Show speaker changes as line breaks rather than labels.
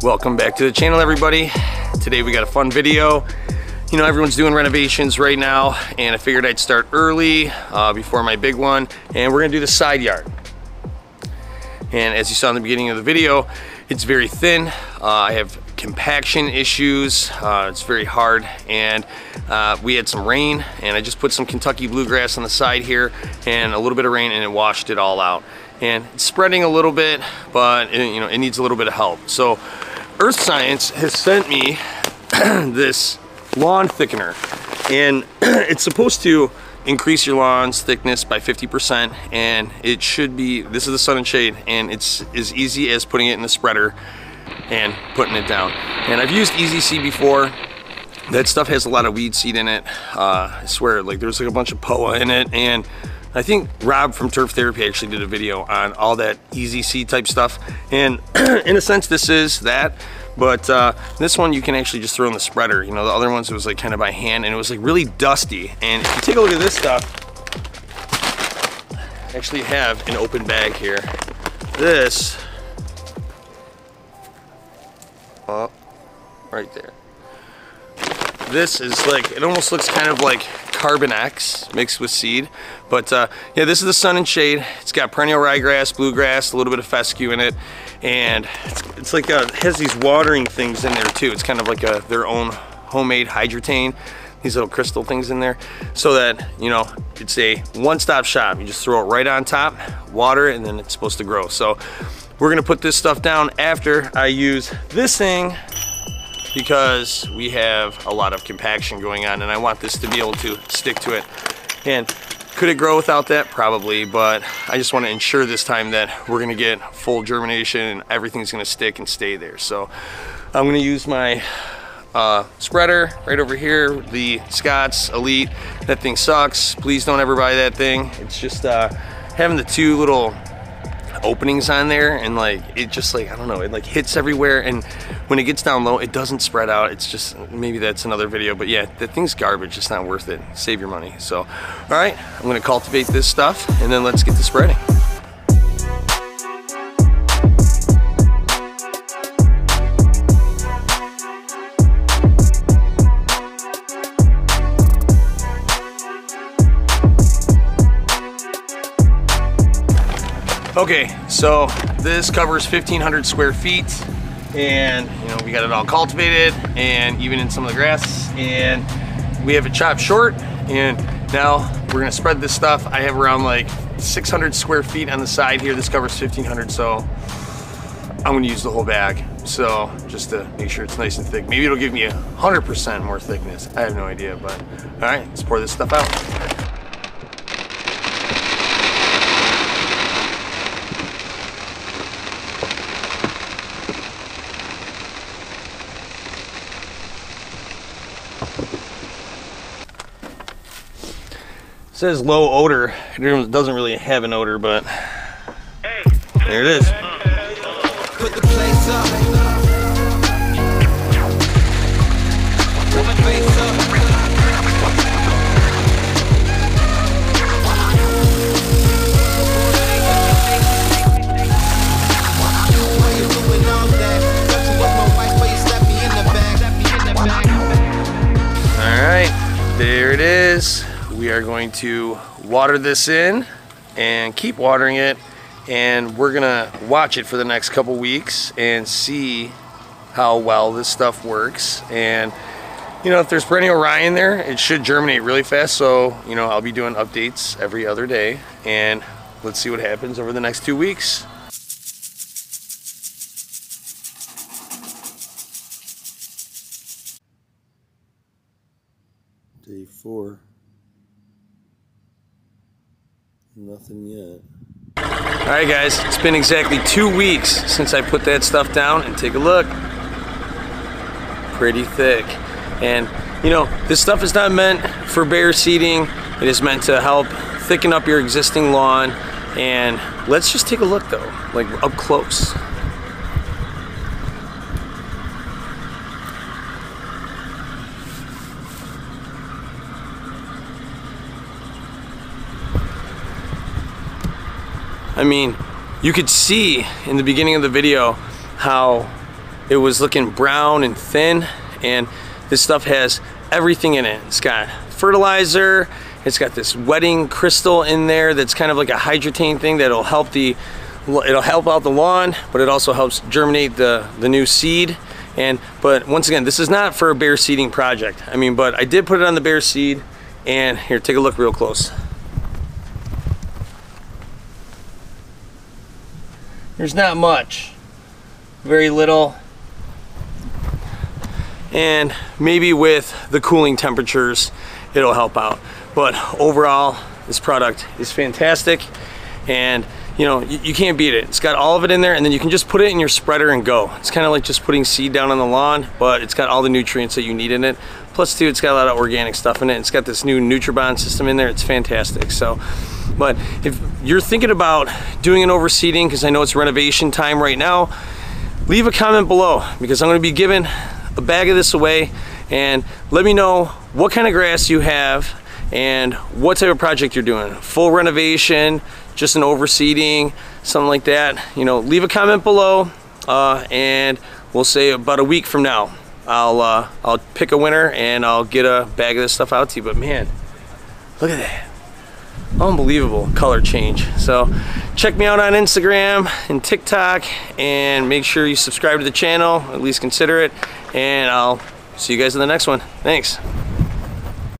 Welcome back to the channel everybody. Today we got a fun video. You know everyone's doing renovations right now and I figured I'd start early uh, before my big one and we're gonna do the side yard. And as you saw in the beginning of the video, it's very thin. Uh, I have compaction issues. Uh, it's very hard and uh, we had some rain and I just put some Kentucky bluegrass on the side here and a little bit of rain and it washed it all out. And it's spreading a little bit, but it, you know it needs a little bit of help. So Earth Science has sent me this lawn thickener and it's supposed to increase your lawn's thickness by 50% and it should be, this is the sun and shade and it's as easy as putting it in the spreader and putting it down. And I've used EZ Seed before. That stuff has a lot of weed seed in it. Uh, I swear, like there's like a bunch of POA in it and I think Rob from Turf Therapy actually did a video on all that EZ Seed type stuff. And in a sense, this is that. But uh, this one you can actually just throw in the spreader. You know, the other ones it was like kind of by hand and it was like really dusty. And if you take a look at this stuff, I actually have an open bag here. This, oh, right there. This is like, it almost looks kind of like Carbon X mixed with seed. But uh, yeah, this is the sun and shade. It's got perennial ryegrass, bluegrass, a little bit of fescue in it. And it's, it's like a, it has these watering things in there too. It's kind of like a, their own homemade Hydretain these little crystal things in there so that you know it's a one-stop shop you just throw it right on top water and then it's supposed to grow so we're gonna put this stuff down after I use this thing because we have a lot of compaction going on and I want this to be able to stick to it. And could it grow without that? Probably, but I just want to ensure this time that we're going to get full germination and everything's going to stick and stay there. So I'm going to use my uh, spreader right over here, the Scotts Elite. That thing sucks. Please don't ever buy that thing. It's just uh, having the two little openings on there and like it just like I don't know it like hits everywhere and when it gets down low it doesn't spread out. It's just maybe that's another video but yeah the thing's garbage. It's not worth it. Save your money. So all right I'm gonna cultivate this stuff and then let's get to spreading Okay, so this covers 1,500 square feet and you know we got it all cultivated and even in some of the grass and we have it chopped short and now we're gonna spread this stuff. I have around like 600 square feet on the side here. This covers 1,500 so I'm gonna use the whole bag. So just to make sure it's nice and thick. Maybe it'll give me 100% more thickness. I have no idea, but all right, let's pour this stuff out. Says low odor. It doesn't really have an odor, but there it is. All right, there it is we are going to water this in and keep watering it and we're gonna watch it for the next couple weeks and see how well this stuff works. And you know if there's perennial rye in there it should germinate really fast. So you know I'll be doing updates every other day. And let's see what happens over the next two weeks. Day four Nothing yet. All right, guys, it's been exactly two weeks since I put that stuff down and take a look. Pretty thick. And, you know, this stuff is not meant for bare seeding. It is meant to help thicken up your existing lawn. And let's just take a look, though, like up close. I mean, you could see in the beginning of the video how it was looking brown and thin and this stuff has everything in it. It's got fertilizer, it's got this wetting crystal in there that's kind of like a Hydretain thing that'll help the it'll help out the lawn, but it also helps germinate the, the new seed. And but once again, this is not for a bare seeding project. I mean, but I did put it on the bare seed and here, take a look real close. There's not much, very little. And maybe with the cooling temperatures, it'll help out. But overall, this product is fantastic. And you know, you, you, can't beat it. It's got all of it in there and then you can just put it in your spreader and go. It's kind of like just putting seed down on the lawn, but it's got all the nutrients that you need in it. Plus too, it's got a lot of organic stuff in it. It's got this new Nutribond system in there. It's fantastic. So, but if you're thinking about doing an overseeding, because I know it's renovation time right now, leave a comment below because I'm gonna be giving a bag of this away and let me know what kind of grass you have and what type of project you're doing. Full renovation, just an overseeding, something like that. You know, leave a comment below uh, and we'll say about a week from now, I'll, uh, I'll pick a winner and I'll get a bag of this stuff out to you. But man, look at that. Unbelievable color change. So check me out on Instagram and TikTok and make sure you subscribe to the channel, at least consider it. And I'll see you guys in the next one. Thanks.